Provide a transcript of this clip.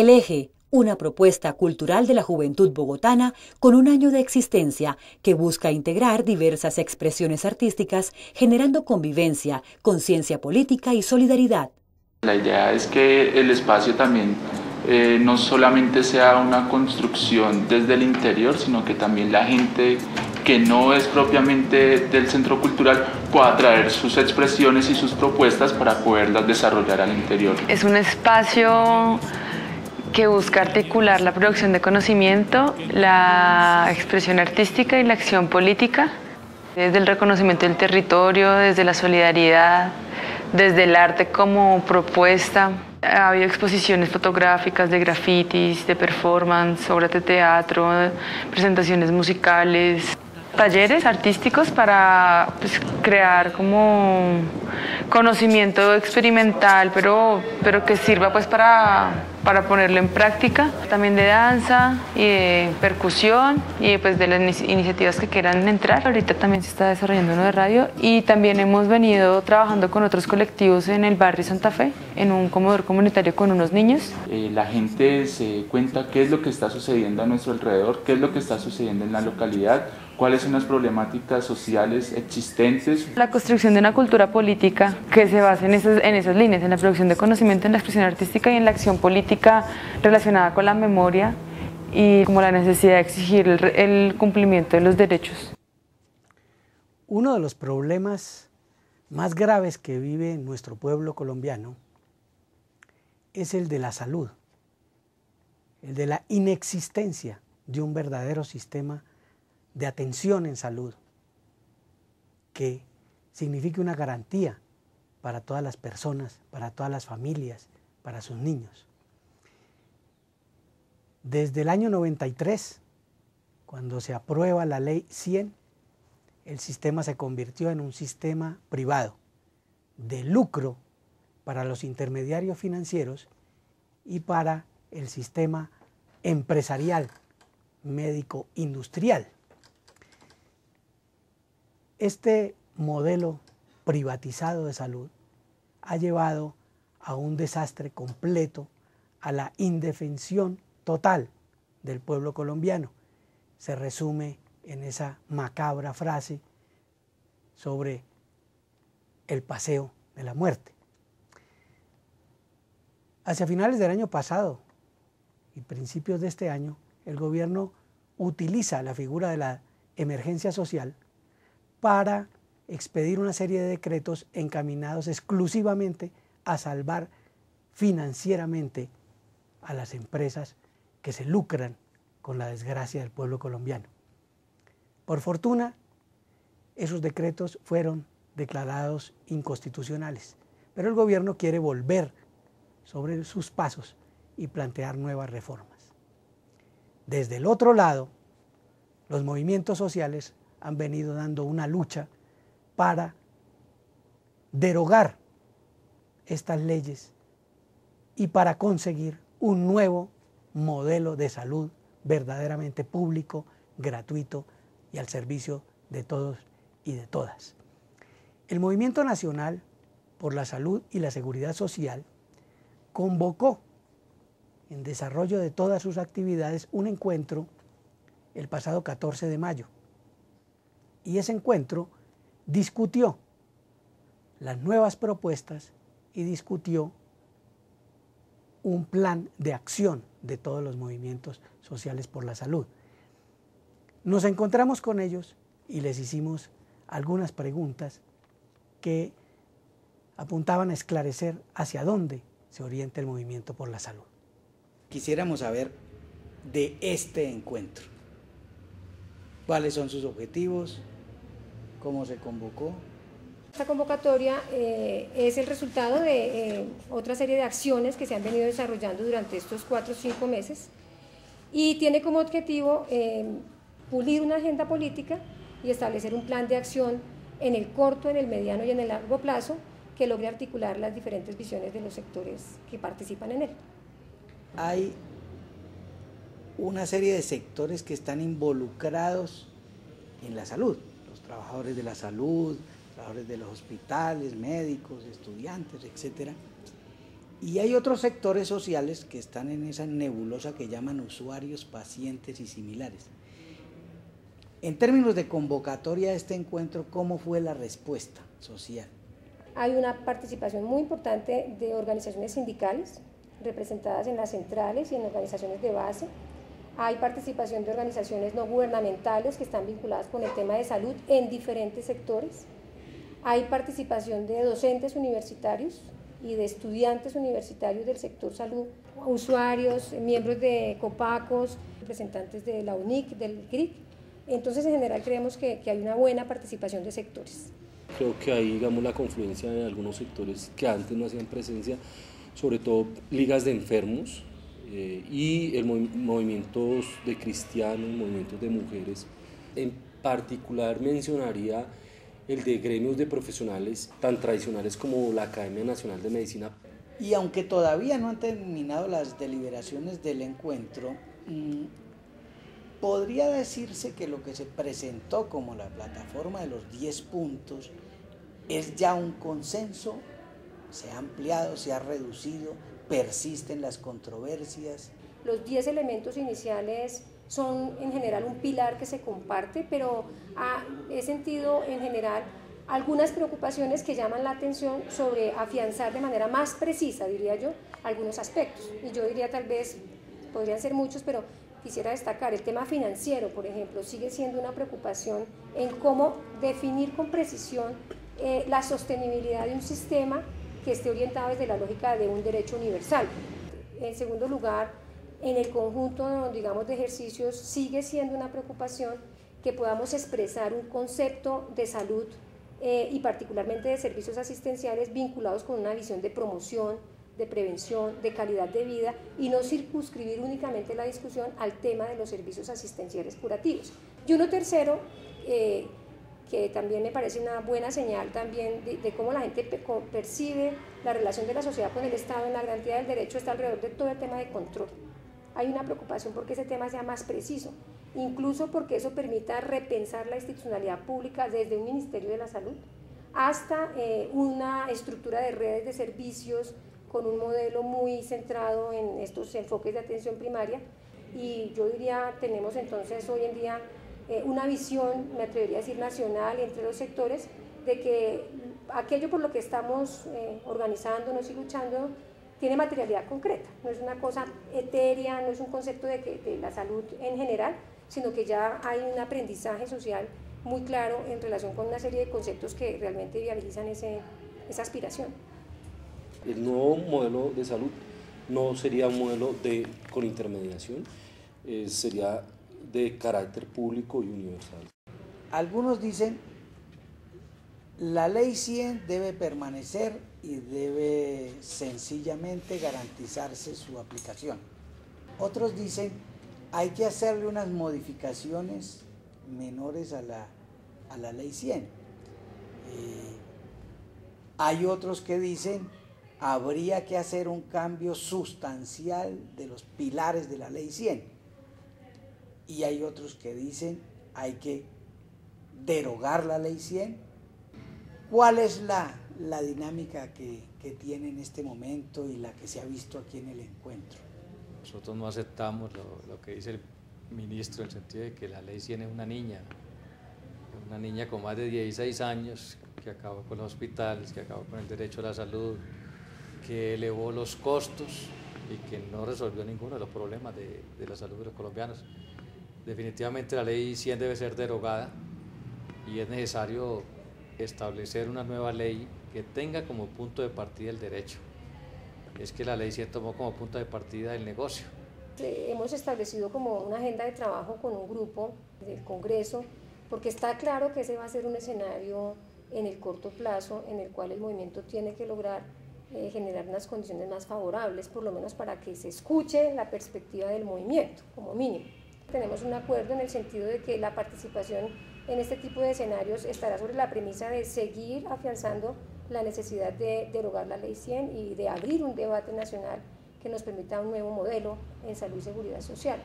El eje, una propuesta cultural de la juventud bogotana con un año de existencia que busca integrar diversas expresiones artísticas generando convivencia, conciencia política y solidaridad. La idea es que el espacio también eh, no solamente sea una construcción desde el interior, sino que también la gente que no es propiamente del centro cultural pueda traer sus expresiones y sus propuestas para poderlas desarrollar al interior. Es un espacio que busca articular la producción de conocimiento, la expresión artística y la acción política, desde el reconocimiento del territorio, desde la solidaridad, desde el arte como propuesta. Ha habido exposiciones fotográficas de grafitis, de performance, obras de teatro, presentaciones musicales talleres artísticos para pues, crear como conocimiento experimental, pero, pero que sirva pues para, para ponerlo en práctica. También de danza y de percusión y pues de las iniciativas que quieran entrar. Ahorita también se está desarrollando uno de radio y también hemos venido trabajando con otros colectivos en el barrio Santa Fe, en un comedor comunitario con unos niños. Eh, la gente se cuenta qué es lo que está sucediendo a nuestro alrededor, qué es lo que está sucediendo en la localidad, cuáles son las problemáticas sociales existentes. La construcción de una cultura política que se base en esas, en esas líneas, en la producción de conocimiento, en la expresión artística y en la acción política relacionada con la memoria y como la necesidad de exigir el, el cumplimiento de los derechos. Uno de los problemas más graves que vive nuestro pueblo colombiano es el de la salud, el de la inexistencia de un verdadero sistema de atención en salud, que signifique una garantía para todas las personas, para todas las familias, para sus niños. Desde el año 93, cuando se aprueba la ley 100, el sistema se convirtió en un sistema privado de lucro para los intermediarios financieros y para el sistema empresarial médico industrial. Este modelo privatizado de salud ha llevado a un desastre completo, a la indefensión total del pueblo colombiano. Se resume en esa macabra frase sobre el paseo de la muerte. Hacia finales del año pasado y principios de este año, el gobierno utiliza la figura de la emergencia social para expedir una serie de decretos encaminados exclusivamente a salvar financieramente a las empresas que se lucran con la desgracia del pueblo colombiano. Por fortuna, esos decretos fueron declarados inconstitucionales, pero el gobierno quiere volver sobre sus pasos y plantear nuevas reformas. Desde el otro lado, los movimientos sociales han venido dando una lucha para derogar estas leyes y para conseguir un nuevo modelo de salud verdaderamente público, gratuito y al servicio de todos y de todas. El Movimiento Nacional por la Salud y la Seguridad Social convocó en desarrollo de todas sus actividades un encuentro el pasado 14 de mayo y ese encuentro discutió las nuevas propuestas y discutió un plan de acción de todos los movimientos sociales por la salud. Nos encontramos con ellos y les hicimos algunas preguntas que apuntaban a esclarecer hacia dónde se orienta el movimiento por la salud. Quisiéramos saber de este encuentro. ¿Cuáles son sus objetivos? Cómo se convocó. Esta convocatoria eh, es el resultado de eh, otra serie de acciones que se han venido desarrollando durante estos cuatro o cinco meses y tiene como objetivo eh, pulir una agenda política y establecer un plan de acción en el corto, en el mediano y en el largo plazo que logre articular las diferentes visiones de los sectores que participan en él. Hay una serie de sectores que están involucrados en la salud trabajadores de la salud, trabajadores de los hospitales, médicos, estudiantes, etc. Y hay otros sectores sociales que están en esa nebulosa que llaman usuarios, pacientes y similares. En términos de convocatoria a este encuentro, ¿cómo fue la respuesta social? Hay una participación muy importante de organizaciones sindicales representadas en las centrales y en organizaciones de base. Hay participación de organizaciones no gubernamentales que están vinculadas con el tema de salud en diferentes sectores. Hay participación de docentes universitarios y de estudiantes universitarios del sector salud, usuarios, miembros de COPACOS, representantes de la UNIC, del GRIC. Entonces, en general, creemos que, que hay una buena participación de sectores. Creo que hay, digamos, la confluencia de algunos sectores que antes no hacían presencia, sobre todo ligas de enfermos eh, y el movimientos de cristianos, movimientos de mujeres. En particular mencionaría el de gremios de profesionales tan tradicionales como la Academia Nacional de Medicina. Y aunque todavía no han terminado las deliberaciones del encuentro, mm, podría decirse que lo que se presentó como la plataforma de los 10 puntos es ya un consenso, se ha ampliado, se ha reducido, persisten las controversias. Los 10 elementos iniciales son en general un pilar que se comparte, pero he sentido en general algunas preocupaciones que llaman la atención sobre afianzar de manera más precisa, diría yo, algunos aspectos. Y yo diría tal vez, podrían ser muchos, pero quisiera destacar el tema financiero, por ejemplo, sigue siendo una preocupación en cómo definir con precisión eh, la sostenibilidad de un sistema que esté orientado desde la lógica de un derecho universal. En segundo lugar, en el conjunto, digamos, de ejercicios sigue siendo una preocupación que podamos expresar un concepto de salud eh, y particularmente de servicios asistenciales vinculados con una visión de promoción, de prevención, de calidad de vida y no circunscribir únicamente la discusión al tema de los servicios asistenciales curativos. Y uno tercero, eh, que también me parece una buena señal también de, cómo la gente percibe la relación de la sociedad con el Estado en la garantía del derecho, está alrededor de todo el tema de control hay una preocupación porque ese tema sea más preciso, incluso porque eso permita repensar la institucionalidad pública desde un Ministerio de la Salud hasta eh, una estructura de redes de servicios con un modelo muy centrado en estos enfoques de atención primaria. Y yo diría, tenemos entonces hoy en día eh, una visión, me atrevería a decir, nacional entre los sectores, de que aquello por lo que estamos eh, organizándonos y luchando tiene materialidad concreta, no es una cosa etérea, no es un concepto de, que, de la salud en general, sino que ya hay un aprendizaje social muy claro en relación con una serie de conceptos que realmente viabilizan ese, esa aspiración. El nuevo modelo de salud no sería un modelo de, con intermediación, eh, sería de carácter público y universal. Algunos dicen, la ley 100 debe permanecer y debe sencillamente garantizarse su aplicación. Otros dicen, hay que hacerle unas modificaciones menores a la, a la ley 100. Eh, hay otros que dicen, habría que hacer un cambio sustancial de los pilares de la ley 100. Y hay otros que dicen, hay que derogar la ley 100. ¿Cuál es la la dinámica que, tiene en este momento y la que se ha visto aquí en el encuentro. Nosotros no aceptamos lo, que dice el ministro en el sentido de que la ley tiene una niña, una niña con más de 16 años que acabó con los hospitales, que acabó con el derecho a la salud, que elevó los costos y que no resolvió ninguno de los problemas de, de la salud de los colombianos. Definitivamente la ley 100 debe ser derogada y es necesario establecer una nueva ley que tenga como punto de partida el derecho. Es que la ley se tomó como punto de partida el negocio. Hemos establecido como una agenda de trabajo con un grupo del Congreso, porque está claro que ese va a ser un escenario en el corto plazo en el cual el movimiento tiene que lograr eh, generar unas condiciones más favorables, por lo menos para que se escuche la perspectiva del movimiento, como mínimo. Tenemos un acuerdo en el sentido de que la participación en este tipo de escenarios estará sobre la premisa de seguir afianzando la necesidad de derogar la ley 100 y de abrir un debate nacional que nos permita un nuevo modelo en salud y seguridad social.